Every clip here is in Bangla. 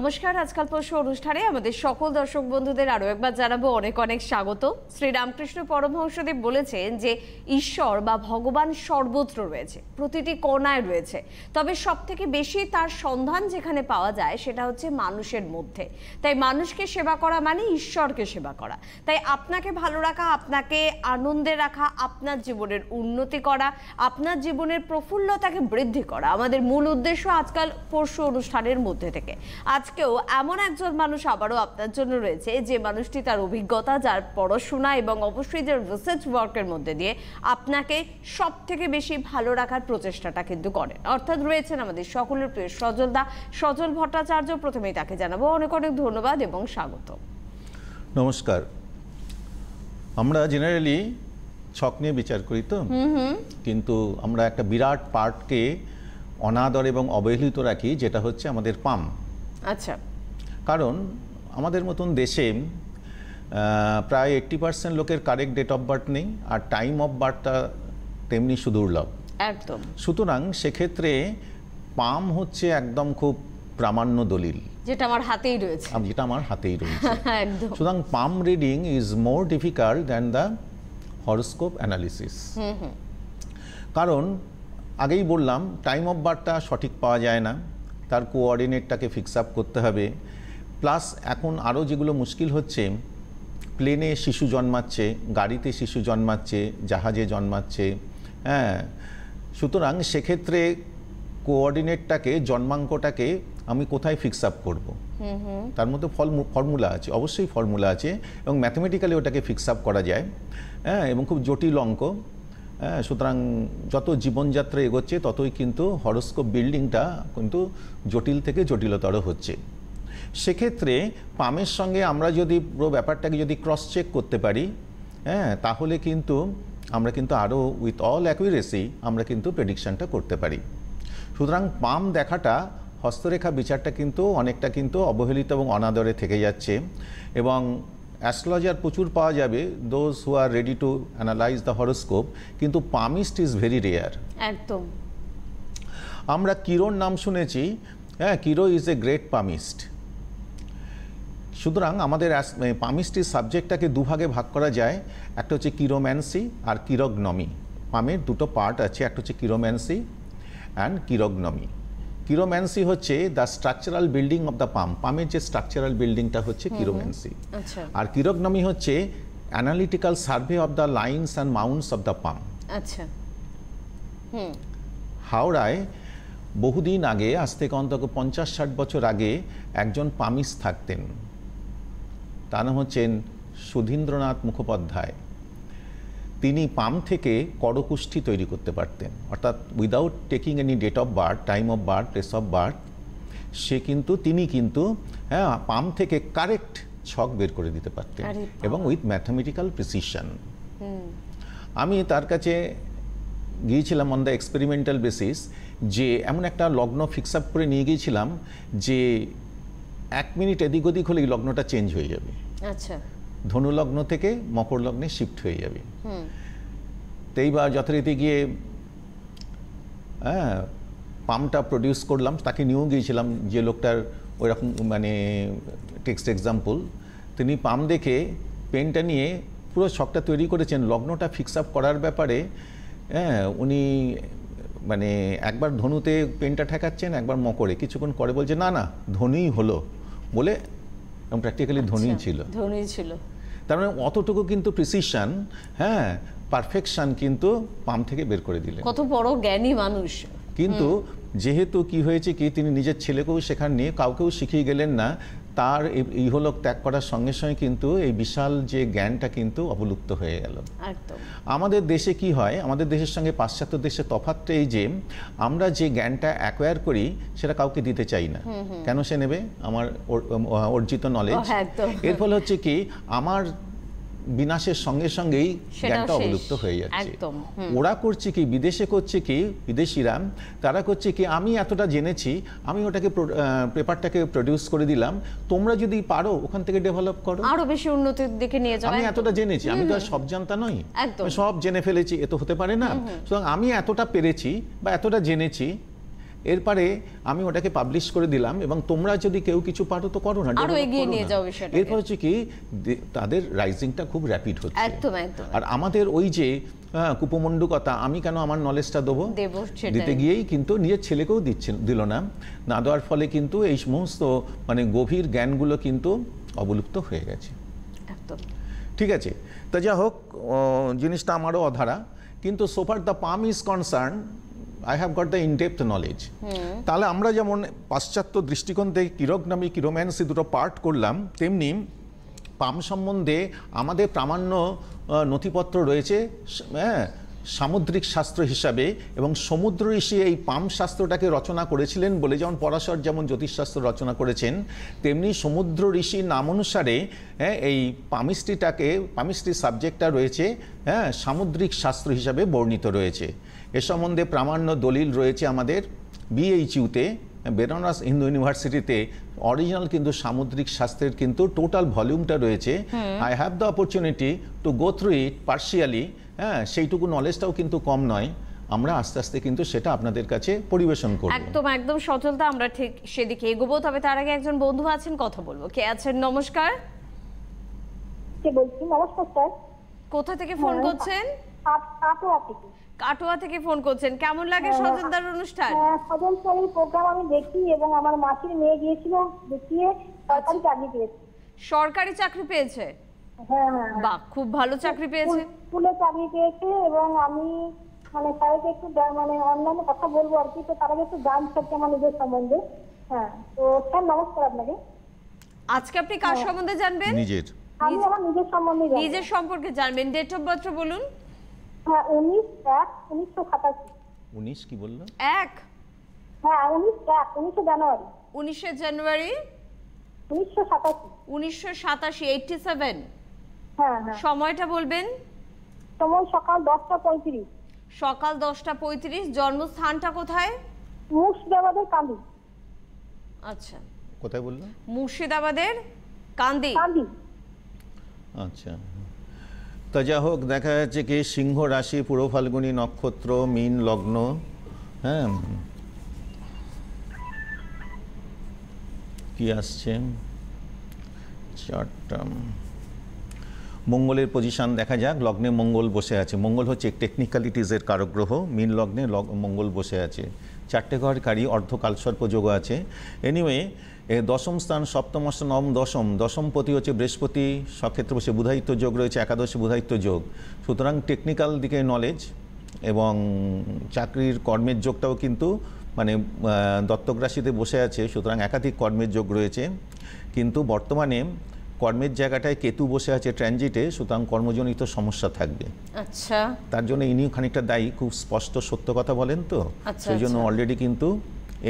নমস্কার, আজকাল পরশু অনুষ্ঠানে আমাদের সকল দর্শক বন্ধুদের আরও একবার জানাব অনেক অনেক স্বাগত। শ্রীরামকৃষ্ণ পরমহংসদেব বলেছেন যে ঈশ্বর বা ভগবান সর্বত্র রয়েছে, প্রতিটি কোণায় রয়েছে। তবে সব থেকে বেশি তার সন্ধান যেখানে পাওয়া যায় সেটা হচ্ছে মানুষের মধ্যে। তাই মানুষকে সেবা করা মানে ঈশ্বরকে সেবা করা। তাই আপনাকে ভালো রাখা, আপনাকে আনন্দে রাখা, আপনার জীবনের উন্নতি করা, আপনার জীবনের প্রফুল্লতাকে বৃদ্ধি করা আমাদের মূল উদ্দেশ্য আজকাল পরশু অনুষ্ঠানের মধ্যে থেকে। আজকেও এমন একজন মানুষ আবারও আপনার জন্য রয়েছে যে মানুষটি তার অভিজ্ঞতা যার পড়াশোনা এবং অবশ্যই যে রিসার্চ ওয়ার্কের মধ্যে দিয়ে আপনাকে সব থেকে বেশি ভালো রাখার প্রচেষ্টাটা কিন্তু করেন। অর্থাৎ রয়েছেন আমাদের সকলের প্রিয় সজল দা সজল ভট্টাচার্য প্রথমেই তাকে জানাব অনেক অনেক ধন্যবাদ এবং স্বাগত। নমস্কার। আমরা জেনারেলি ছক নিয়ে বিচার করি তো? কিন্তু আমরা একটা বিরাট পার্টকে অনাদর এবং অবহেলিত রাখি যেটা হচ্ছে আমাদের পাম। আচ্ছা। কারণ আমাদের মতন দেশে প্রায় এইট্টি পার্সেন্ট লোকের কারেক্ট ডেট অফ বার্থ নেই আর টাইম অফ বার্থটা তেমনি সুদুর্লভ। একদম। সুতরাং সেক্ষেত্রে পাম হচ্ছে একদম খুব প্রামাণ্য দলিল। যেটা আমার হাতেই রয়েছে। যেটা আমার হাতেই রয়েছে। একদম। সুতরাং palm reading is more difficult than the horoscope analysis কারণ আগেই বললাম টাইম অফ বার্থটা সঠিক পাওয়া যায় না। তার কোঅর্ডিনেটটাকে ফিক্স আপ করতে হবে। প্লাস এখন আরও যেগুলো মুশকিল হচ্ছে প্লেনে শিশু জন্মাচ্ছে গাড়িতে শিশু জন্মাচ্ছে জাহাজে জন্মাচ্ছে হ্যাঁ। সুতরাং সেক্ষেত্রে কোঅর্ডিনেটটাকে জন্মাঙ্কটাকে আমি কোথায় ফিক্স আপ করব? তার মধ্যে ফল ফর্মুলা আছে অবশ্যই ফর্মুলা আছে এবং ম্যাথমেটিক্যালি ওটাকে ফিক্স আপ করা যায় হ্যাঁ। এবং খুব জটিল অঙ্ক। সুতরাং যত জীবনযাত্রা এগোচ্ছে, ততই কিন্তু হরস্কোপ বিল্ডিংটা কিন্তু জটিল থেকে জটিলতর হচ্ছে। সেক্ষেত্রে পামের সঙ্গে আমরা যদি পুরো ব্যাপারটাকে যদি ক্রস চেক করতে পারি হ্যাঁ তাহলে কিন্তু আমরা কিন্তু আরও উইথ অল অ্যাকুরেসি আমরা কিন্তু প্রেডিকশানটা করতে পারি। সুতরাং পাম দেখাটা, হস্তরেখা বিচারটা কিন্তু অনেকটা কিন্তু অবহেলিত এবং অনাদরে থেকে যাচ্ছে এবং অ্যাস্ট্রোলজার প্রচুর পাওয়া যাবে those who are ready to analyse the horoscope কিন্তু পামিস্ট ইজ ভেরি রেয়ার একদম। আমরা কিরোর নাম শুনেছি হ্যাঁ Cheiro is a great palmist সুতরাং আমাদের পামিস্টির সাবজেক্টটাকে দুভাগে ভাগ করা যায় একটা হচ্ছে কিরোম্যান্সি আর কিরোগনমি। পামের দুটো পার্ট আছে একটা হচ্ছে কিরোম্যান্সি অ্যান্ড কিরোগনমি। কিরোম্যান্সি হচ্ছে the structural building of the pump পামের যে স্ট্রাকচারাল বিল্ডিংটা হচ্ছে কিরোম্যান্সি। আচ্ছা। আর কিরোগনমি হচ্ছে analytical survey of the lines and mounts of the pump আচ্ছা। হাওড়ায় বহুদিন আগে আজ থেকে অন্তত পঞ্চাশ ষাট বছর আগে একজন পামিস থাকতেন। তার নাম হচ্ছেন সুধীন্দ্রনাথ মুখোপাধ্যায়। তিনি পাম থেকে করকুষ্ঠি তৈরি করতে পারতেন। অর্থাৎ without taking any date of birth time of birth place of birth সে কিন্তু তিনি কিন্তু হ্যাঁ পাম থেকে কারেক্ট ছক বের করে দিতে পারতেন এবং উইথ ম্যাথামেটিক্যাল প্রিসিশন আমি তার কাছে গিয়েছিলাম অন দ্য এক্সপেরিমেন্টাল বেসিস যে এমন একটা লগ্ন ফিক্স আপ করে নিয়ে গিয়েছিলাম যে এক মিনিট এদিক ওদিক হলেই লগ্নটা চেঞ্জ হয়ে যাবে। আচ্ছা। ধনু লগ্ন থেকে মকর লগ্নে শিফট হয়ে যাবে। তো এইবার যথারীতি গিয়ে হ্যাঁ পামটা প্রডিউস করলাম তাকে নিয়েও গিয়েছিলাম যে লোকটার ওইরকম মানে টেক্সট এক্সাম্পল তিনি পাম দেখে পেনটা নিয়ে পুরো শখটা তৈরি করেছেন। লগ্নটা ফিক্স আপ করার ব্যাপারে হ্যাঁ উনি মানে একবার ধনুতে পেনটা ঠেকাচ্ছেন একবার মকরে। কিছুক্ষণ করে বলছে না না ধনুই হলো। বলে প্র্যাকটিক্যালি ধনুই আচ্ছা, ছিল। ধনী ছিল। তার মানে অতটুকু কিন্তু প্রিসিশন হ্যাঁ পারফেকশন কিন্তু পাম থেকে বের করে দিলেন। কত বড় জ্ঞানী মানুষ। কিন্তু যেহেতু কি হয়েছে কি তিনি নিজের ছেলেকেও শেখাননি কাউকেও শিখিয়ে গেলেন না তার এই- ইহলোক ত্যাগ করার সঙ্গে সঙ্গে কিন্তু এই বিশাল যে জ্ঞানটা কিন্তু অবলুপ্ত হয়ে গেল। আমাদের দেশে কি হয়? আমাদের দেশের সঙ্গে পাশ্চাত্য দেশে তফাৎটা এই যে আমরা যে জ্ঞানটা অ্যাকোয়ার করি সেটা কাউকে দিতে চাই না। কেন সে নেবে? আমার অর্জিত নলেজ এর ফলে হচ্ছে কি আমার বিনাশের সঙ্গে সঙ্গেই জ্ঞানটা অবলুপ্ত হয়ে যাচ্ছে। ওরা করছে কি বিদেশে করছে কি বিদেশিরা তারা করছে কি আমি এতটা জেনেছি আমি ওটাকে পেপারটাকে প্রডিউস করে দিলাম তোমরা যদি পারো ওখান থেকে ডেভেলপ করো। আরও বেশি উন্নতির দিকে নিয়ে যাওয়া আমি এতটা জেনেছি আমি তো আর সব জানতা নই। সব জেনে ফেলেছি এ তো হতে পারে না। সুতরাং আমি এতটা পেরেছি বা এতটা জেনেছি এরপরে আমি ওটাকে পাবলিশ করে দিলাম এবং তোমরা যদি কেউ কিছু পারো তো করো না আরও এগিয়ে নিয়ে যাও বিষয়টাকে। এরপর হচ্ছে কি তাদের রাইজিংটা খুব র্যাপিড হচ্ছে। একদম একদম। আর আমাদের ওই যে হ্যাঁ, কুপমণ্ডুকতা আমি কেন আমার নলেজটা দেবো? দেবো, দিতে গিয়েই কিন্তু নিজের ছেলেকেও দিচ্ছে দিল না। না দেওয়ার ফলে কিন্তু এই সমস্ত মানে গভীর জ্ঞানগুলো কিন্তু অবলুপ্ত হয়ে গেছে। ঠিক আছে? তা যা হোক জিনিসটা আমারও অধারা। কিন্তু so far the palm is concern I have got the in depth knowledge তাহলে আমরা যেমন পাশ্চাত্য দৃষ্টিকোণ থেকে কিরকনামি কিরোম্যান্সি দুটো পার্ট করলাম তেমনি পাম সম্বন্ধে আমাদের প্রামাণ্য নথিপত্র রয়েছে হ্যাঁ সামুদ্রিক শাস্ত্র হিসাবে এবং সমুদ্র ঋষি এই পাম শাস্ত্রটাকে রচনা করেছিলেন বলে যেমন পরাশর যেমন জ্যোতিষশাস্ত্র রচনা করেছেন তেমনি সমুদ্র ঋষি নাম অনুসারে হ্যাঁ এই পামিস্ট্রিটাকে পামিস্ট্রি সাবজেক্টটা রয়েছে হ্যাঁ সামুদ্রিক শাস্ত্র হিসাবে বর্ণিত রয়েছে। এ সম্বন্ধে প্রামাণ্য দলিল রয়েছে আমাদের বিএইচইউতে বেনারস হিন্দু ইউনিভার্সিটিতে অরিজিনাল কিন্তু সামুদ্রিক শাস্ত্রের কিন্তু টোটাল ভলিউমটা রয়েছে। I have the opportunity to go through it partially হ্যাঁ সেইটুকু নলেজটাও কিন্তু কম নয়। আমরা আস্তে আস্তে কিন্তু সেটা আপনাদের কাছে পরিবেশন করব। একদম একদম সচলতা আমরা ঠিক সেদিকে এগোবো। তবে তার আগে একজন বন্ধু আছেন কথা বলব। কে আছেন? নমস্কার। কে বলছি নমস্কার স্যার। কোথা থেকে ফোন হ্যাঁ। করছেন? কাটোয়া থেকে। কাটোয়া থেকে ফোন করছেন। কেমন লাগে সচলতার অনুষ্ঠান? হ্যাঁ, সজল স্যারের প্রোগ্রাম আমি দেখি এবং আমার মাসির মেয়ে গিয়েছিল দেখিয়ে সরকারি চাকরি পেয়েছে। সরকারি চাকরি পেয়েছে? হ্যাঁ হ্যাঁ হ্যাঁ। বাহ খুব ভালো চাকরি পেয়েছে। স্কুলে চাকরি পেয়েছে এবং আমি মানে স্যারকে একটু মানে অনলাইনে কথা বলব আর কি তো তার আগে একটু জানতে চাচ্ছি আমার নিজের সম্বন্ধে। হ্যাঁ তো স্যার নমস্কার আপনাকে। আজকে আপনি কার সম্বন্ধে জানবেন? নিজের। আমি আমার নিজের সম্বন্ধে। নিজের সম্পর্কে জানবেন। ডেট অফ বার্থ বলুন। হ্যাঁ উনিশ এক উনিশশো সাতাশি। উনিশ কি বলল? এক। হ্যাঁ উনিশ এক উনিশে জানুয়ারি। উনিশে জানুয়ারি। উনিশশো সাতাশি। উনিশশো সাতাশি এইটটি সেভেন হ্যাঁ হ্যাঁ সময়টা বলবেন? সময় সকাল দশটা পঁয়ত্রিশ। সকাল দশটা পঁয়ত্রিশ জন্মস্থানটা কোথায়? মুর্শিদাবাদের কান্দি। আচ্ছা। কোথায় বলল? মুর্শিদাবাদের কান্দি। কান্দি। আচ্ছা। তা যা হোক দেখা যাচ্ছে কি সিংহ রাশি পুরো ফাল্গুনী নক্ষত্র মীন লগ্ন হ্যাঁ? কি আসছে? চারটা। মঙ্গলের পজিশন দেখা যাক, লগ্নে মঙ্গল বসে আছে। মঙ্গল হচ্ছে টেকনিক্যালিটিসের কারগ্রহ মীন লগ্নে লগ, মঙ্গল বসে আছে। চারটে ঘরকারী অর্ধকালসর্প যোগ আছে। এনিওয়ে দশম স্থান, সপ্তম নবম দশম। দশমপতি হচ্ছে বৃহস্পতি, সক্ষেত্রে বসে বুধায়িত্ব যোগ রয়েছে, একাদশে বুধায়িত্ব যোগ। সুতরাং টেকনিক্যাল দিকে নলেজ এবং চাকরির কর্মের যোগটাও কিন্তু মানে দত্তক রাশিতে বসে আছে। সুতরাং একাধিক কর্মের যোগ রয়েছে। কিন্তু বর্তমানে কর্মের জায়গাটায় কেতু বসে আছে ট্রানজিটে সুতরাং কর্মজনিত সমস্যা থাকবে। আচ্ছা। তার জন্য ইনিও খানিকটা দায়ী খুব স্পষ্ট সত্য কথা বলেন তো? আচ্ছা, সেই জন্য আচ্ছা। অলরেডি কিন্তু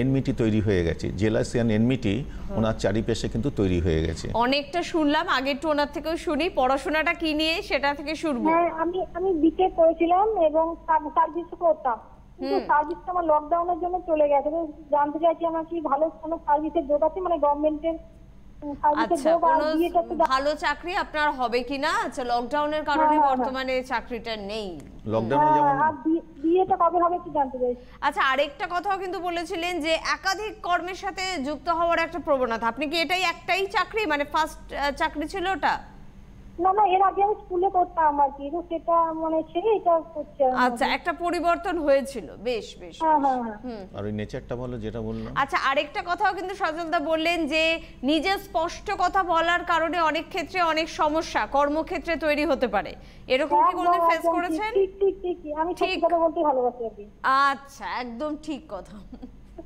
এনমিটি তৈরি হয়ে গেছে। জেলাসিয়ান এনমিটি ওনার চারিপাশে কিন্তু তৈরি হয়ে গেছে। অনেকটা শুনলাম আগে একটু ওনার থেকেও শুনি। পড়াশোনাটা কি নিয়ে সেটা থেকে শুনব। হ্যাঁ আমি আমি বিটে করেছিলাম এবং সার্ভিস করতাম। কিন্তু সার্ভিসটা আমার লকডাউনের জন্য চলে গেছে। তো জানতে চাইছি আমার কি ভালো কোনো সার্ভিসের যোগ আছে? মানে গভর্নমেন্টের আচ্ছা কোনো জান- ভালো চাকরি আপনার হবে কিনা? আচ্ছা লকডাউনের কারণে হ্যাঁ, হ্যাঁ, বর্তমানে চাকরিটা নেই। লকডাউনে হ্যাঁ, যেমন বিয়েটা কবে হবে একটু জানতে চাইছি। আচ্ছা আরেকটা কথাও কিন্তু বলেছিলেন যে একাধিক কর্মের সাথে যুক্ত হওয়ার একটা প্রবণতা। আপনি কি এটাই একটাই চাকরি? মানে ফার্স্ট চাকরি ছিল ওটা? না না এর আগে আমি স্কুলে করতাম আর কি সেটা মানে ছেড়ে এটা করছে আচ্ছা একটা পরিবর্তন হয়েছিল বেশ বেশ হ্যাঁ হ্যাঁ হ্যাঁ। আর ওই নেচারটা বলো যেটা বললাম আচ্ছা আরেকটা কথাও কিন্তু সজলদা বললেন যে নিজের স্পষ্ট কথা বলার কারণে অনেক ক্ষেত্রে অনেক সমস্যা কর্মক্ষেত্রে তৈরি হতে পারে। এরকম কি কোনোদিন ফেস করেছেন? ঠিক ঠিক ঠিক। আমি ঠিক। কথা বলতে ভালোবাসি আর কি। আচ্ছা একদম ঠিক কথা।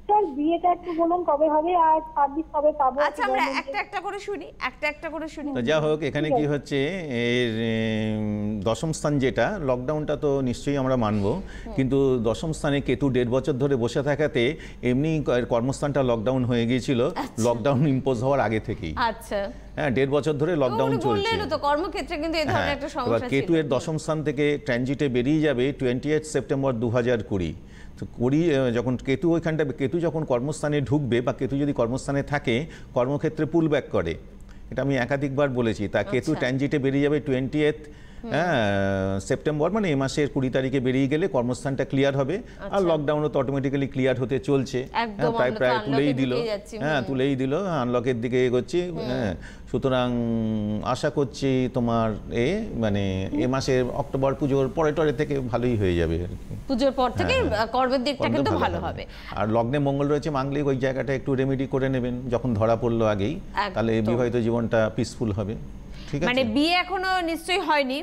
স্যার বিয়েটা একটু বলুন কবে হবে আর সার্ভিস কবে পাবো? আচ্ছা আমরা একটা একটা করে শুনি একটা একটা করে শুনি। তো যা হোক এখানে কি হচ্ছে এর দশম স্থান যেটা লকডাউনটা তো নিশ্চয়ই আমরা মানব কিন্তু দশম স্থানে কেতু দেড় বছর ধরে বসে থাকাতে এমনি কর্মস্থানটা লকডাউন হয়ে গিয়েছিল লকডাউন ইম্পোজ হওয়ার আগে থেকেই। আচ্ছা। হ্যাঁ দেড় বছর ধরে লকডাউন উনি চলছে। তো কর্মক্ষেত্রে কিন্তু এই ধরনের হ্যাঁ একটা সমস্যা কেতু এর দশম স্থান থেকে ট্রানজিটে বেরিয়ে যাবে টোয়েন্টি এইট সেপ্টেম্বর দু হাজার কুড়ি। তো করি যখন কেতু ওইখানটা কেতু যখন কর্মস্থানে ঢুকবে বা কেতু যদি কর্মস্থানে থাকে কর্মক্ষেত্রে পুল ব্যাক করে। এটা আমি একাধিকবার বলেছি। তা কেতু ট্যানজিটে ট্রানজিটে বেরিয়ে যাবে টোয়েন্টি হ্যাঁ সেপ্টেম্বর মানে এ মাসের কুড়ি তারিখে বেরিয়ে গেলে কর্মস্থানটা ক্লিয়ার হবে। আর লকডাউনও তো অটোমেটিক্যালি ক্লিয়ার হতে চলছে। হ্যাঁ, প্রায় প্রায় তুলেই দিল। হ্যাঁ তুলেই দিল আনলকের দিকে এগোচ্ছি। হ্যাঁ সুতরাং আশা করছি তোমার এ মানে এ মাসের অক্টোবর পুজোর পরে টরে থেকে ভালোই হয়ে যাবে আর কি। পুজোর পর থেকে কর্মের দিকটা কিন্তু ভালো হবে। আর লগ্নে মঙ্গল রয়েছে মাঙ্গলিক ওই জায়গাটা একটু রেমেডি করে নেবেন। যখন ধরা পড়ল আগেই তাহলে। বিবাহিত জীবনটা পিসফুল হবে। ঠিক মানে বিয়ে এখনও নিশ্চয়ই হয়নি?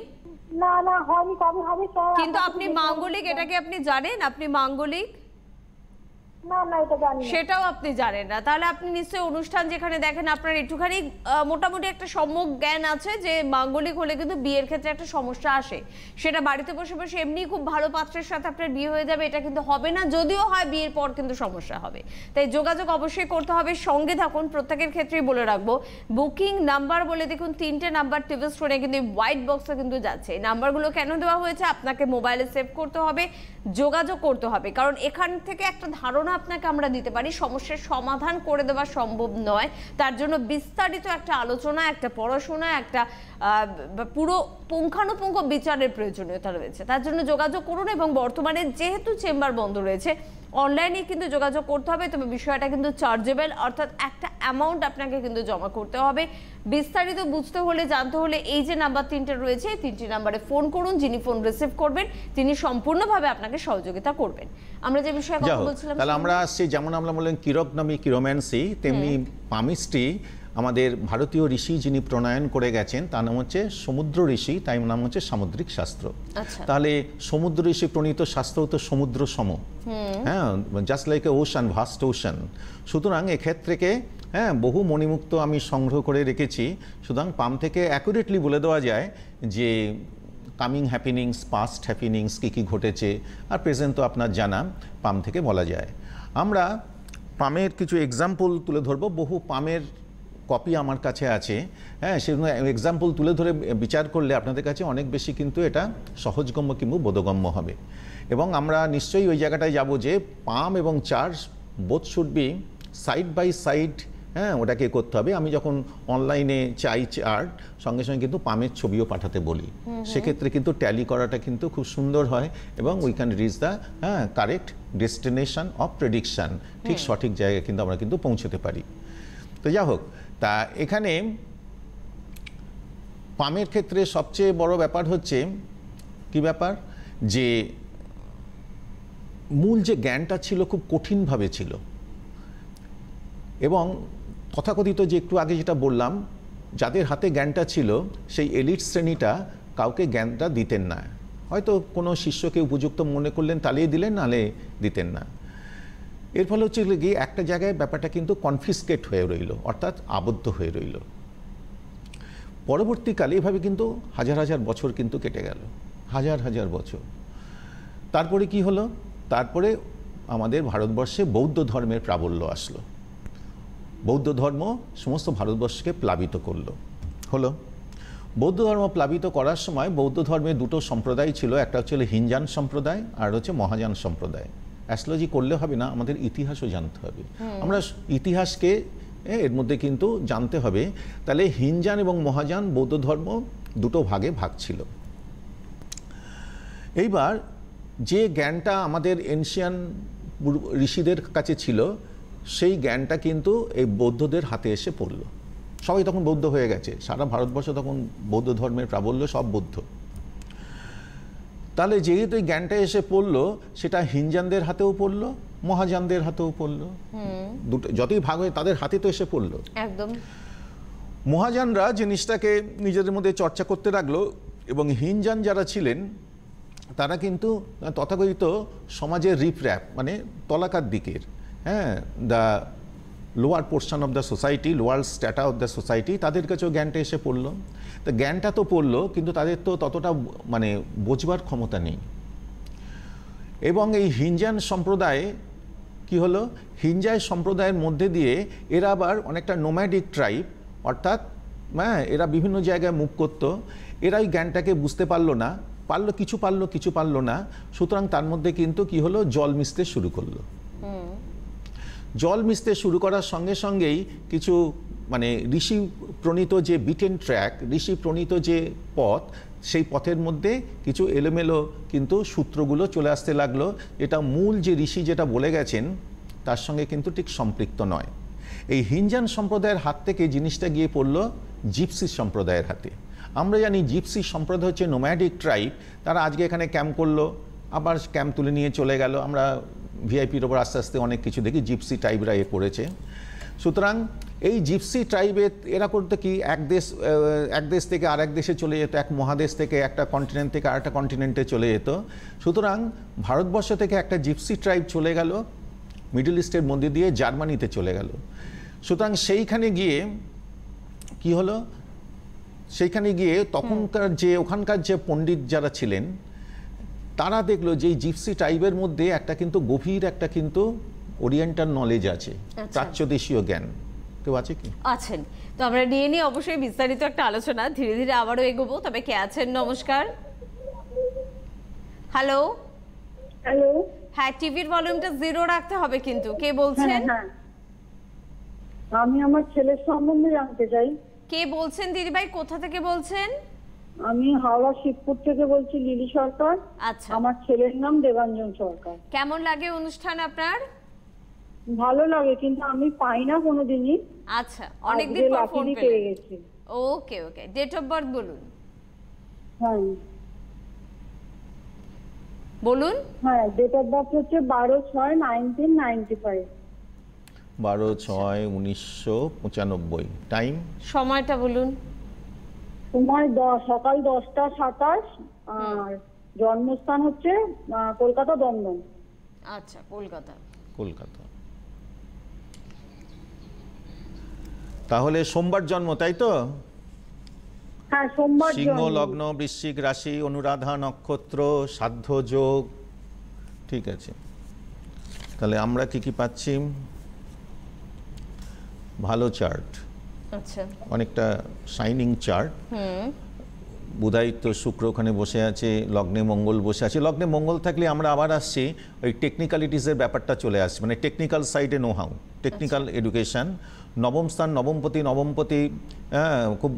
না না হয়নি কবে হবে কিন্তু আপনি মাঙ্গলিক এটাকে আপনি জানেন? আপনি মাঙ্গলিক। সেটাও আপনি জানেন না। তাহলে আপনি নিশ্চয়ই অনুষ্ঠান যেখানে দেখেন আপনার একটুখানি মোটামুটি একটা সম্যক জ্ঞান আছে যে মাঙ্গলিক হলে কিন্তু বিয়ের ক্ষেত্রে একটা সমস্যা আসে। সেটা বাড়িতে বসে বসে এমনি খুব ভালো পাত্রের সাথে আপনার বিয়ে হয়ে যাবে, এটা কিন্তু হবে না। যদিও হয় বিয়ের পর কিন্তু সমস্যা হবে। তাই যোগাযোগ অবশ্যই করতে হবে। সঙ্গে থাকুন, প্রত্যেকের ক্ষেত্রেই বলে রাখব। বুকিং নাম্বার বলে দেখুন, তিনটে নাম্বার টিভি স্ক্রিনে কিন্তু হোয়াইট বক্সে কিন্তু যাচ্ছে। এই নাম্বারগুলো কেন দেওয়া হয়েছে? আপনাকে মোবাইলে সেভ করতে হবে। যোগাযোগ করতে হবে। কারণ এখান থেকে একটা ধারণা আপনাকে আমরা দিতে পারি, সমস্যার সমাধান করে দেওয়া সম্ভব নয়। তার জন্য বিস্তারিত একটা আলোচনা, একটা পড়াশোনা, একটা পুরো পুঙ্খানুপুঙ্খ বিচারের প্রয়োজনীয়তা রয়েছে। তার জন্য যোগাযোগ করুন এবং বর্তমানে যেহেতু চেম্বার বন্ধ রয়েছে অনলাইনে কিন্তু যোগাযোগ করতে হবে। তবে বিষয়টা কিন্তু চার্জেবল অর্থাৎ একটা অ্যামাউন্ট আপনাকে কিন্তু জমা করতে হবে। বিস্তারিত বুঝতে হলে জানতে হলে এই যে নাম্বার তিনটে রয়েছে এই তিনটি নাম্বারে ফোন করুন যিনি ফোন রিসিভ করবেন তিনি সম্পূর্ণভাবে আপনাকে সহযোগিতা করবেন। আমরা যে বিষয়ে কথা বলছিলাম তাহলে আমরা আসছি যেমন আমরা বললেন কিরক নামী কিরোম্যান্সি তেমনি পামিস্ট্রি আমাদের ভারতীয় ঋষি যিনি প্রণয়ন করে গেছেন তার নাম হচ্ছে সমুদ্র ঋষি তাই নাম হচ্ছে সামুদ্রিক শাস্ত্র। আচ্ছা। তাহলে সমুদ্র ঋষি প্রণীত শাস্ত্র তো সমুদ্র সম হ্যাঁ just like a ocean vast ocean সুতরাং এক্ষেত্রেকে হ্যাঁ বহু মণিমুক্ত আমি সংগ্রহ করে রেখেছি। সুতরাং পাম থেকে অ্যাকুরেটলি বলে দেওয়া যায় যে কামিং হ্যাপিনিংস পাস্ট হ্যাপিনিংস কী কী ঘটেছে আর প্রেজেন্ট তো আপনার জানা পাম থেকে বলা যায়। আমরা পামের কিছু এক্সাম্পল তুলে ধরবো। বহু পামের কপি আমার কাছে আছে। হ্যাঁ সেগুলো এক্সাম্পল তুলে ধরে বিচার করলে আপনাদের কাছে অনেক বেশি কিন্তু এটা সহজগম্য কিংবা বোধগম্য হবে। এবং আমরা নিশ্চয়ই ওই জায়গাটায় যাব যে পাম এবং chart both should be side by side হ্যাঁ ওটাকে করতে হবে। আমি যখন অনলাইনে চাই চার্ট সঙ্গে সঙ্গে কিন্তু পামের ছবিও পাঠাতে বলি। সেক্ষেত্রে কিন্তু ট্যালি করাটা কিন্তু খুব সুন্দর হয় এবং উই ক্যান রিচ দ্য হ্যাঁ কারেক্ট ডেস্টিনেশন অফ প্রেডিকশান ঠিক সঠিক জায়গায় কিন্তু আমরা কিন্তু পৌঁছতে পারি। তো যা হোক তা এখানে পামের ক্ষেত্রে সবচেয়ে বড় ব্যাপার হচ্ছে, কি ব্যাপার? যে মূল যে জ্ঞানটা ছিল খুব কঠিনভাবে ছিল। এবং তথাকথিত যে একটু আগে যেটা বললাম, যাদের হাতে জ্ঞানটা ছিল, সেই এলিট শ্রেণীটা কাউকে জ্ঞানটা দিতেন না। হয়তো কোনো শিষ্যকে উপযুক্ত মনে করলেন তালিয়ে দিলেন নালে দিতেন না। এর ফলে হচ্ছে গিয়ে একটা জায়গায় ব্যাপারটা কিন্তু কনফিসকেট হয়ে রইল, অর্থাৎ আবদ্ধ হয়ে রইল। পরবর্তীকালে এভাবে কিন্তু হাজার হাজার বছর কিন্তু কেটে গেল, হাজার হাজার বছর। তারপরে কি হলো? তারপরে আমাদের ভারতবর্ষে বৌদ্ধ ধর্মের প্রাবল্য আসলো। বৌদ্ধ ধর্ম সমস্ত ভারতবর্ষকে প্লাবিত করল। হলো, বৌদ্ধ ধর্ম প্লাবিত করার সময় বৌদ্ধ ধর্মের দুটো সম্প্রদায় ছিল, একটা হচ্ছে হিনজান সম্প্রদায় আর হচ্ছে মহাযান সম্প্রদায়। অ্যাস্ট্রোলজি করলে হবে না আমাদের ইতিহাসও জানতে হবে। আমরা ইতিহাসকে এর মধ্যে কিন্তু জানতে হবে। তাহলে হিনজান এবং মহাযান বৌদ্ধ ধর্ম দুটো ভাগে ভাগ ছিল। এইবার যে জ্ঞানটা আমাদের এনশিয়ান ঋষিদের কাছে ছিল সেই জ্ঞানটা কিন্তু এই বৌদ্ধদের হাতে এসে পড়ল। সবাই তখন বৌদ্ধ হয়ে গেছে। সারা ভারতবর্ষ তখন বৌদ্ধ ধর্মের প্রাবল্য সব বৌদ্ধ। তাহলে যেহেতু এই জ্ঞানটা এসে পড়ল সেটা হিনজানদের হাতেও পড়ল মহাজানদের হাতেও পড়ল। দুটো যতই ভাগ হয়ে তাদের হাতে তো এসে পড়ল। একদম। মহাজানরা জিনিসটাকে নিজেদের মধ্যে চর্চা করতে লাগল এবং হিনজান যারা ছিলেন তারা কিন্তু তথাকথিত সমাজের রিপ্র্যাপ মানে তলাকার দিকের হ্যাঁ the lower portion of the society lower strata of the society তাদের কাছেও জ্ঞানটা এসে পড়ল। তো জ্ঞানটা তো পড়ল, কিন্তু তাদের তো ততটা মানে বোঝবার ক্ষমতা নেই। এবং এই হিঞ্জান সম্প্রদায়ে কি হলো? হিনজায় সম্প্রদায়ের মধ্যে দিয়ে এরা আবার অনেকটা নোম্যাডিক ট্রাইব অর্থাৎ হ্যাঁ এরা বিভিন্ন জায়গায় মুখ করতো। এরা এই জ্ঞানটাকে বুঝতে পারল না, পারল, কিছু পারল কিছু পারল না। সুতরাং তার মধ্যে কিন্তু কি হলো? জল মিশতে শুরু করল। জল মিশতে শুরু করার সঙ্গে সঙ্গেই কিছু মানে ঋষি প্রণীত যে বিটেন ট্র্যাক ঋষি প্রণীত যে পথ, সেই পথের মধ্যে কিছু এলোমেলো কিন্তু সূত্রগুলো চলে আসতে লাগল। এটা মূল যে ঋষি যেটা বলে গেছেন, তার সঙ্গে কিন্তু ঠিক সম্পৃক্ত নয়। এই হিনজান সম্প্রদায়ের হাত থেকে জিনিসটা গিয়ে পড়ল জিপসি সম্প্রদায়ের হাতে। আমরা জানি জিপসি সম্প্রদায় হচ্ছে নোম্যাডিক ট্রাইব তারা আজকে এখানে ক্যাম্প করল, আবার ক্যাম্প তুলে নিয়ে চলে গেল। আমরা ভিআইপির ওপর আস্তে আস্তে অনেক কিছু দেখি জিপসি টাইপরা এ করেছে। সুতরাং এই জিপসি ট্রাইবে এরা করতে কি, এক দেশ এক দেশ থেকে আরেক দেশে চলে যেত, এক মহাদেশ থেকে একটা কন্টিনেন্ট থেকে আরেকটা কন্টিনেন্টে চলে যেত। সুতরাং ভারতবর্ষ থেকে একটা জিপসি ট্রাইব চলে গেল মিডল ইস্টের মধ্যে দিয়ে জার্মানিতে চলে গেল। সুতরাং সেইখানে গিয়ে কি হলো? সেইখানে গিয়ে তখনকার যে, ওখানকার যে পণ্ডিত যারা ছিলেন তারা দেখল যে জিপসি টাইপের মধ্যে একটা কিন্তু গভীর একটা কিন্তু ওরিয়েন্টাল নলেজ আছে আচ্ছা। প্রাচ্যদেশীয় জ্ঞান। কেউ আছে কি? আছেন। তো আমরা নিয়ে নিয়ে অবশ্যই বিস্তারিত একটা আলোচনা। ধীরে ধীরে আবারও এগোবো তবে কে আছেন? নমস্কার। হ্যালো হ্যালো হ্যাঁ টিভির ভলিউমটা জিরো রাখতে হবে কিন্তু। কে বলছেন? হ্যাঁ। আমি আমার ছেলের সম্বন্ধে জানতে চাই। কে বলছেন দিদিভাই? কোথা থেকে বলছেন? আমি হাওড়া শিবপুর থেকে বলছি লিলি সরকার। আচ্ছা। আমার ছেলের নাম দেবাঞ্জন সরকার। কেমন লাগে অনুষ্ঠান আপনার? ভালো লাগে কিন্তু আমি পাই না কোনোদিনই। আচ্ছা অনেকদিন পর ফোন পেয়ে গেছি। Okay okay date of birth বলুন। হ্যাঁ। বলুন। হ্যাঁ ডেট অফ বার্থ হচ্ছে বারো ছয় নাইনটিন নাইনটি ফাইভ বারো ছয় উনিশশো পঁচানব্বই। টাইম সময়টা বলুন। তোমার দশ সকাল দশটা সাতাশ আর জন্মস্থান হচ্ছে কলকাতা দমদম। আচ্ছা কলকাতা। কলকাতা। তাহলে সোমবার জন্ম তাই তো? হ্যাঁ সোমবার সিংহ লগ্ন বৃশ্চিক রাশি অনুরাধা নক্ষত্র সাধ্য যোগ। ঠিক আছে। তাহলে আমরা কি কি পাচ্ছি? ভালো চার্ট আচ্ছা। অনেকটা শাইনিং চার্ট হুম। বুধায়িত্ব শুক্র ওখানে বসে আছে লগ্নে মঙ্গল বসে আছে। লগ্নে মঙ্গল থাকলে আমরা আবার আসছি ওই টেকনিক্যালিটিসের ব্যাপারটা চলে আসছে মানে টেকনিক্যাল সাইডে নো হাউ টেকনিক্যাল এডুকেশন নবম স্থান নবমপতি নবমপতি হ্যাঁ খুব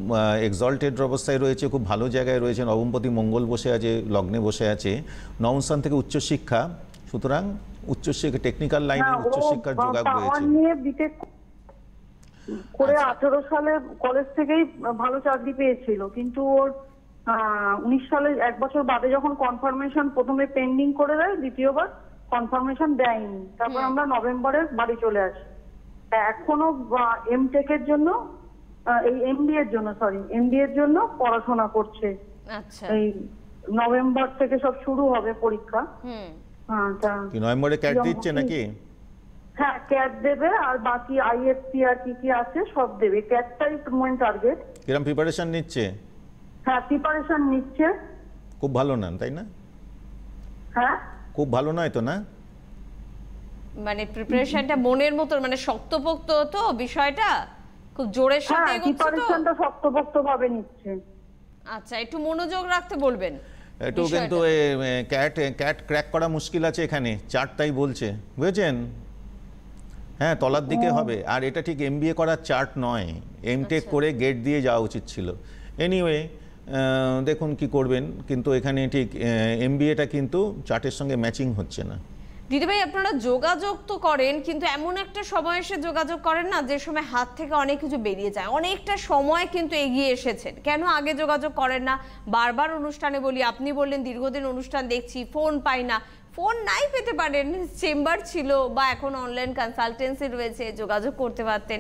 এক্সল্টেড অবস্থায় রয়েছে খুব ভালো জায়গায় রয়েছে নবমপতি মঙ্গল বসে আছে লগ্নে বসে আছে। নবম স্থান থেকে উচ্চশিক্ষা সুতরাং উচ্চশিক্ষা টেকনিক্যাল লাইনে উচ্চশিক্ষার যোগাযোগ রয়েছে। করে আচ্ছা। আঠেরো সালে কলেজ থেকেই ভালো চাকরি পেয়েছিল। কিন্তু ওর উনিশ সালে এক বছর বাদে যখন কনফার্মেশন প্রথমে পেন্ডিং করে দেয় দ্বিতীয়বার কনফার্মেশন দেয়নি। তারপর আমরা নভেম্বরে বাড়ি চলে আসি। এখনও এমটেক এর জন্য এই এমবি এর জন্য সরি এমবি এর জন্য পড়াশোনা করছে। আচ্ছা। এই নভেম্বর থেকে সব শুরু হবে পরীক্ষা। হ্যাঁ, তা কি নভেম্বরে ক্যাট দিচ্ছে নাকি? হ্যাঁ ক্যাট দেবে আর বাকি আইএফসি আর কি কি আছে সব দেবে। ক্যাটটাই মেন টার্গেট কিরম প্রিপারেশন নিচ্ছে? হ্যাঁ প্রিপারেশন নিচ্ছে। খুব ভালো না তাই না? হ্যাঁ? খুব ভালো নয় তো না? মানে প্রিপারেশনটা মনের মতো মানে শক্তপোক্ত তো বিষয়টা? খুব জোরের সাথে হ্যাঁ এগোচ্ছে তো? প্রিপারেশনটা শক্তপোক্ত ভাবে নিচ্ছে। আচ্ছা একটু মনোযোগ রাখতে বলবেন একটু কিন্তু ক্যাট ক্যাট ক্র্যাক করা মুশকিল আছে এখানে। চারটাই বলছে বুঝেছেন? হ্যাঁ তলার দিকে হবে। আর এটা ঠিক এমবিএ করার চার্ট নয়। এমটেক আচ্ছা। করে গেট দিয়ে যাওয়া উচিত ছিল। এনিওয়ে দেখুন কি করবেন। কিন্তু এখানে ঠিক এমবিএটা কিন্তু চার্টের সঙ্গে ম্যাচিং হচ্ছে না। দিদিভাই আপনারা যোগাযোগ তো করেন কিন্তু এমন একটা সময় এসে যোগাযোগ করেন না যে সময় হাত থেকে অনেক কিছু বেরিয়ে যায়। অনেকটা সময় কিন্তু এগিয়ে এসেছেন। কেন আগে যোগাযোগ করেন না? বারবার অনুষ্ঠানে বলি আপনি বললেন দীর্ঘদিন অনুষ্ঠান দেখছি ফোন পাই না। ফোন নাই পেতে পারেন, চেম্বার ছিল বা এখন অনলাইন কনসালটেন্সি রয়েছে, যোগাযোগ করতে পারতেন।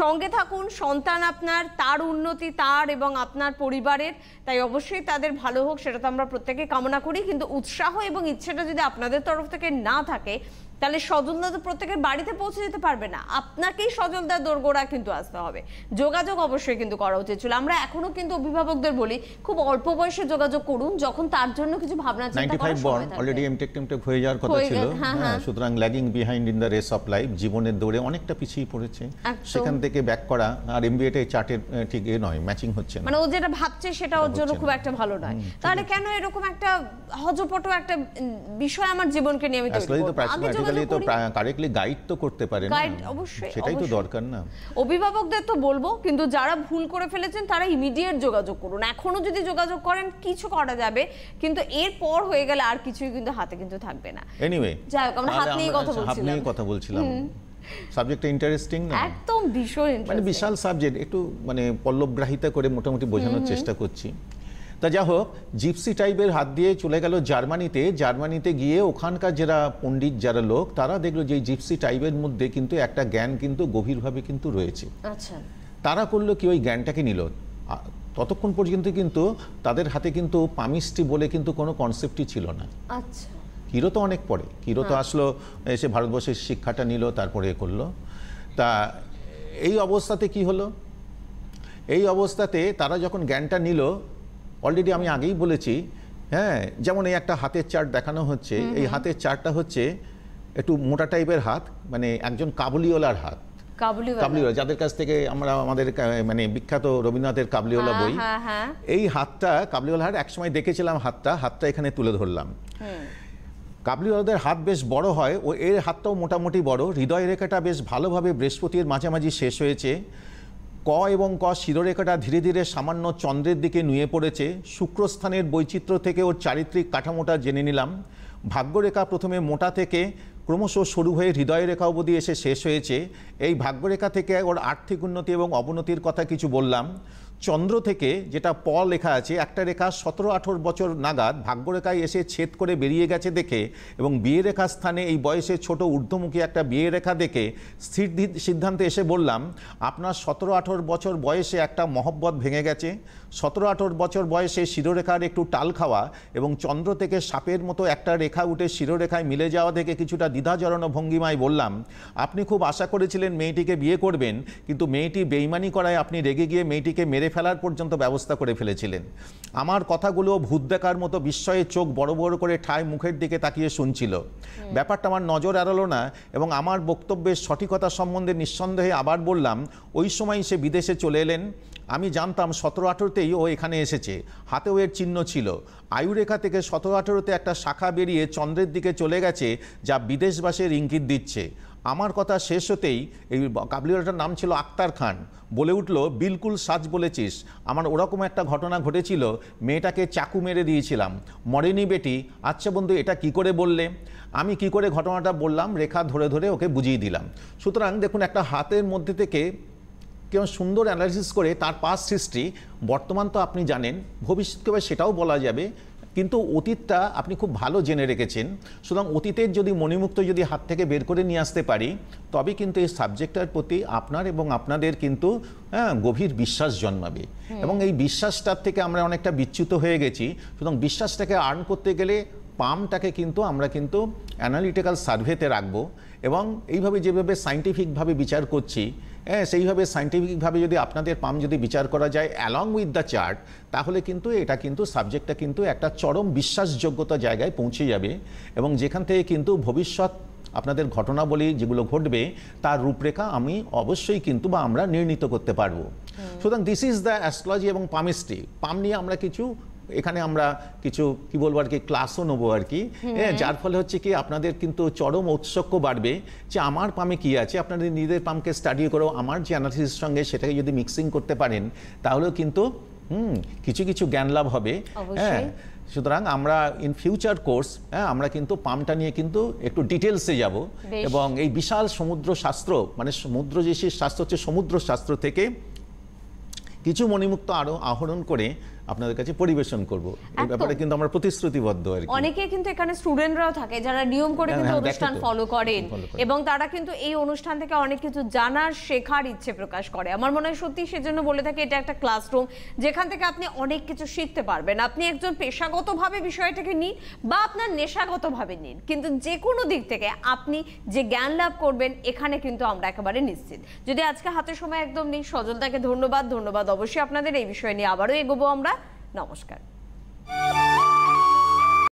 সঙ্গে থাকুন, সন্তান আপনার, তার উন্নতি, তার এবং আপনার পরিবারের। তাই অবশ্যই তাদের ভালো হোক, সেটা তো আমরা প্রত্যেকে কামনা করি। কিন্তু উৎসাহ এবং ইচ্ছেটা যদি আপনাদের তরফ থেকে না থাকে তাহলে সজলদা তো প্রত্যেকের বাড়িতে পৌঁছে যেতে পারবে না। আপনাকেই সজলদার দোরগোড়া কিন্তু আসতে হবে। যোগাযোগ অবশ্যই কিন্তু করা উচিত ছিল। আমরা এখনও কিন্তু অভিভাবকদের বলি খুব অল্প বয়সে যোগাযোগ করুন যখন তার জন্য কিছু ভাবনা চিন্তা করার সময় থাকবে। অলরেডি এমটেক টেমটেক হয়ে যাওয়ার কথা ছিল। গেছে, হ্যাঁ, হ্যাঁ। সুতরাং lagging behind in the race of life জীবনের দৌড়ে অনেকটা পিছিয়ে পড়েছে। সেখান থেকে ব্যাক করা আর এমবিএটা চার্টের ঠিক এ নয় ম্যাচিং হচ্ছে না। মানে ও যেটা ভাবছে সেটা ওর জন্য খুব একটা ভালো নয়। তাহলে কেন এরকম একটা হজপট একটা বিষয় আমার জীবনকে নিয়ে আমি তৈরি আসলেই তো করব? বেসিক্যালি তো কারেক্টলি গাইড তো করতে পারে না। Guide অবশ্যই, সেটাই তো দরকার না। অভিভাবকদের তো বলব কিন্তু যারা ভুল করে ফেলেছেন তারা ইমিডিয়েট যোগাযোগ করুন। এখনও যদি যোগাযোগ করেন কিছু করা যাবে কিন্তু এর পর হয়ে গেলে আর কিছুই কিন্তু হাতে কিন্তু থাকবে না। এনিওয়ে যাই হোক, আমরা হাত নিয়েই কথা হাত বলছিলাম। নিয়েই কথা বলছিলাম। সাবজেক্টটা ইন্টারেস্টিং না? একদম ভীষণ মানে বিশাল সাবজেক্ট একটু মানে পল্লবগ্রাহিতা করে মোটামুটি বোঝানোর চেষ্টা করছি। তা যা হোক জিপসি টাইপের হাত দিয়ে চলে গেল জার্মানিতে। জার্মানিতে গিয়ে ওখানকার যারা পণ্ডিত যারা লোক তারা দেখল যে জিপসি টাইপের মধ্যে কিন্তু একটা জ্ঞান কিন্তু গভীরভাবে কিন্তু রয়েছে। আচ্ছা। তারা করল কি ওই জ্ঞানটাকে নিল। ততক্ষণ পর্যন্ত কিন্তু তাদের হাতে কিন্তু পামিস্ট্রি বলে কিন্তু কোনো কনসেপ্টই ছিল না। আচ্ছা। কিরো তো অনেক পরে কিরো তো আসলো এসে ভারতবর্ষের শিক্ষাটা নিল তারপরে এ করল। তা এই অবস্থাতে কি হলো? এই অবস্থাতে তারা যখন জ্ঞানটা নিল অলরেডি আমি আগেই বলেছি হ্যাঁ যেমন এই একটা হাতের চার্ট দেখানো হচ্ছে এই হাতের চার্টটা হচ্ছে একটু মোটা টাইপের হাত মানে একজন কাবুলিওয়ালার হাত। কাবুলি কাবলিওয়ালা যাদের কাছ থেকে আমরা আমাদের মানে বিখ্যাত রবীন্দ্রনাথের কাবলিওয়ালা বই হ্যাঁ হ্যাঁ। এই হাতটা কাবলিওয়ালা হাত একসময় দেখেছিলাম হাতটা হাতটা এখানে তুলে ধরলাম। কাবলিওয়ালাদের হাত বেশ বড় হয় ও এর হাতটাও মোটামুটি বড় হৃদয় রেখাটা বেশ ভালোভাবে বৃহস্পতির মাঝামাঝি শেষ হয়েছে ক এবং ক শিরোরেখাটা ধীরে ধীরে সামান্য চন্দ্রের দিকে নুয়ে পড়েছে। শুক্রস্থানের বৈচিত্র্য থেকে ওর চারিত্রিক কাঠামোটা জেনে নিলাম। ভাগ্যরেখা প্রথমে মোটা থেকে ক্রমশ সরু হয়ে হৃদয় রেখা অবধি এসে শেষ হয়েছে। এই ভাগ্যরেখা থেকে ওর আর্থিক উন্নতি এবং অবনতির কথা কিছু বললাম। চন্দ্র থেকে যেটা প লেখা আছে, একটা রেখা সতেরো আঠেরো বছর নাগাদ ভাগ্যরেখায় এসে ছেদ করে বেরিয়ে গেছে দেখে এবং বিয়ে রেখা স্থানে এই বয়সে ছোট ঊর্ধ্বমুখী একটা বিয়ে রেখা দেখে স্থির সিদ্ধান্তে এসে বললাম, আপনার সতেরো আঠেরো বছর বয়সে একটা মহব্বত ভেঙে গেছে। সতেরো আঠেরো বছর বয়সে শিরোরেখার একটু টাল খাওয়া এবং চন্দ্র থেকে সাপের মতো একটা রেখা উঠে শিরোরেখায় মিলে যাওয়া থেকে কিছুটা দ্বিধা জড়ানো ভঙ্গিমায় বললাম, আপনি খুব আশা করেছিলেন মেয়েটিকে বিয়ে করবেন, কিন্তু মেয়েটি বেইমানি করায় আপনি রেগে গিয়ে মেয়েটিকে মেরে ফেলার পর্যন্ত ব্যবস্থা করে ফেলেছিলেন। আমার কথাগুলো ভূত দেখার মতো বিস্ময়ে চোখ বড় বড় করে ঠায় মুখের দিকে তাকিয়ে শুনছিল। ব্যাপারটা আমার নজর এড়ালো না এবং আমার বক্তব্যের সঠিকতা সম্বন্ধে নিঃসন্দেহে আবার বললাম ওই সময় সে বিদেশে চলে এলেন। আমি জানতাম সতেরো আঠেরোতেই ও এখানে এসেছে। হাতেও এর চিহ্ন ছিল। আয়ুরেখা থেকে সতেরো আঠেরোতে একটা শাখা বেরিয়ে চন্দ্রের দিকে চলে গেছে, যা বিদেশবাসের ইঙ্গিত দিচ্ছে। আমার কথা শেষ হতেই এই কাবলিওয়ালাটার নাম ছিল আক্তার খান। বলে উঠল, বিলকুল সাজ বলেছিস। আমার ওরকম একটা ঘটনা ঘটেছিল, মেয়েটাকে চাকু মেরে দিয়েছিলাম। মরেনি বেটি। আচ্ছা বন্ধু, এটা কি করে বললে? আমি কি করে ঘটনাটা বললাম, রেখা ধরে ধরে ওকে বুঝিয়ে দিলাম। সুতরাং দেখুন, একটা হাতের মধ্যে থেকে কেউ সুন্দর অ্যানালিসিস করে তার পাস্ট হিস্ট্রি বর্তমান তো আপনি জানেন ভবিষ্যৎ কবে সেটাও বলা যাবে কিন্তু অতীতটা আপনি খুব ভালো জেনে রেখেছেন। সুতরাং অতীতের যদি মণিমুক্ত যদি হাত থেকে বের করে নিয়ে আসতে পারি তবে কিন্তু এই সাবজেক্টটার প্রতি আপনার এবং আপনাদের কিন্তু হ্যাঁ গভীর বিশ্বাস জন্মাবে। এবং এই বিশ্বাসটার থেকে আমরা অনেকটা বিচ্যুত হয়ে গেছি। সুতরাং বিশ্বাসটাকে আর্ন করতে গেলে পামটাকে কিন্তু আমরা কিন্তু অ্যানালিটিক্যাল সার্ভেতে রাখব এবং এইভাবে যেভাবে সাইন্টিফিকভাবে বিচার করছি হ্যাঁ সেইভাবে সাইন্টিফিকভাবে যদি আপনাদের পাম যদি বিচার করা যায় অ্যালং উইথ দ্য চার্ট তাহলে কিন্তু এটা কিন্তু সাবজেক্টটা কিন্তু একটা চরম বিশ্বাসযোগ্যতা জায়গায় পৌঁছে যাবে এবং যেখান থেকে কিন্তু ভবিষ্যৎ আপনাদের ঘটনাবলী যেগুলো ঘটবে তার রূপরেখা আমি অবশ্যই কিন্তু বা আমরা নির্ণীত করতে পারব। সুতরাং দিস ইজ দ্য অ্যাস্ট্রোলজি এবং পামিস্ট্রি পাম নিয়ে আমরা কিছু এখানে আমরা কিছু কি বলব আর কি ক্লাসও নেব আর কি। হ্যাঁ যার ফলে হচ্ছে কি আপনাদের কিন্তু চরম ঔৎসক্য বাড়বে যে আমার পামে কি আছে। আপনাদের নিজেদের পামকে স্টাডি করো আমার যে অ্যানালিসিস সঙ্গে সেটাকে যদি মিক্সিং করতে পারেন তাহলেও কিন্তু হুম কিছু কিছু জ্ঞান লাভ হবে। হ্যাঁ সুতরাং আমরা ইন ফিউচার কোর্স হ্যাঁ আমরা কিন্তু পামটা নিয়ে কিন্তু একটু ডিটেলসে যাব। এবং এই বিশাল সমুদ্র শাস্ত্র মানে সমুদ্র যে শাস্ত্র হচ্ছে সমুদ্র শাস্ত্র থেকে কিছু মণিমুক্ত আরও আহরণ করে আপনাদের কাছে পরিবেশন করব। এই ব্যাপারে কিন্তু আমরা প্রতিশ্রুতিবদ্ধ আর কি। অনেকে কিন্তু এখানে স্টুডেন্টরাও থাকে যারা নিয়ম করে হ্যাঁ, কিন্তু হ্যাঁ, অনুষ্ঠান ফলো করেন। এবং তারা কিন্তু এই অনুষ্ঠান থেকে অনেক কিছু জানার শেখার ইচ্ছে প্রকাশ করে। আমার মনে হয় সত্যি সেজন্য বলে থাকি এটা একটা ক্লাসরুম যেখান থেকে আপনি অনেক কিছু শিখতে পারবেন। আপনি একজন পেশাগতভাবে বিষয়টাকে নিন বা আপনার নেশাগতভাবে নিন। কিন্তু যে কোনো দিক থেকে আপনি যে জ্ঞান লাভ করবেন এখানে কিন্তু আমরা একেবারে নিশ্চিত। যদি আজকে হাতে সময় একদম নেই সজলতাকে ধন্যবাদ ধন্যবাদ অবশ্যই আপনাদের এই বিষয় নিয়ে আবারও এগোবো আমরা। নমস্কার।